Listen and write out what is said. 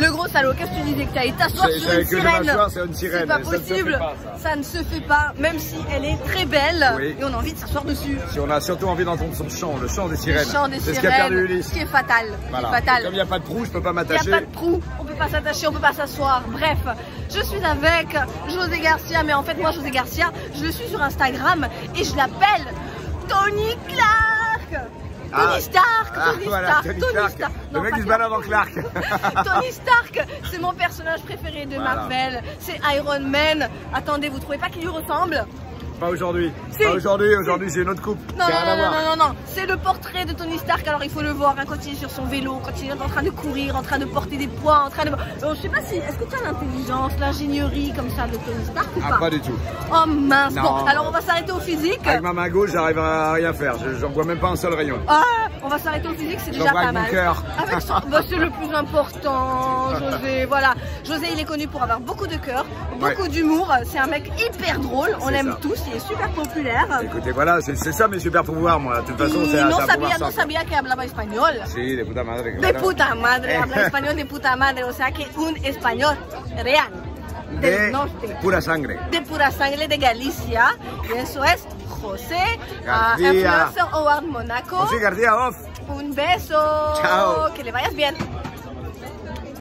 Le gros salaud, qu'est-ce que tu disais que tu allais t'asseoir sur une sirène une C'est pas ça ne possible. pas, ça. ça ne se fait pas, même si elle est très belle Oui. et on a envie de s'asseoir dessus. Si on a surtout envie d'entendre son chant, le chant des sirènes. Le chant des C'est sirènes, ce qu'a perdu Ulysse. ce qui est fatal. Voilà. est fatal. Comme il n'y a pas de trou, je peux pas Il n'y a m'attacher. pas de trou, on peut pas s'attacher, on peut pas s'asseoir. Bref, je suis avec José Garcia, mais en fait moi José Garcia, je le suis sur Instagram et je l'appelle Tony Clark. Tony Ah. Stark, Ah, Tony voilà, Stark, Tony Tony Stark. Stark. Le mec qui se balade en Clark. Tony Stark, c'est mon personnage préféré de Voilà. Marvel. C'est Iron Man. Attendez, vous trouvez pas qu'il lui ressemble? Pas aujourd'hui. Si. Pas aujourd'hui. Aujourd'hui, j'ai une autre coupe. non, C'est non, non, non, non, non, c'est le portrait de Tony Stark. Alors il faut le voir hein, quand il est sur son vélo, quand il est en train de courir, en train de porter des poids, en train de. Euh, je sais pas si. Est-ce que tu as l'intelligence, l'ingénierie comme ça de Tony Stark ou Ah, pas pas du tout. Oh mince. Non. Bon, alors on va s'arrêter au physique. Avec ma main gauche, j'arrive à rien faire. Je- J'en vois même pas un seul rayon. Ah, on va s'arrêter au physique, c'est déjà pas avec mon mal. cœur. Avec son... bah, c'est le plus important, José. Voilà. José, il est connu pour avoir beaucoup de cœur, beaucoup Ouais. d'humour. C'est un mec hyper drôle. On C'est l'aime tous. Il est super populaire. Écoutez, voilà, c'est ça mes super pouvoirs, moi. De toute façon, c'est no c'est un sabía, pouvoir no sabía que hablaba español. Si, de puta madre. De puta madre, habla español de puta madre, o sea que un español real del De norte, pura sangre. de pura sangre de Galicia, y eso es José, ah, García. Howard Monaco. José García off. Un beso, Chao. que le vayas bien.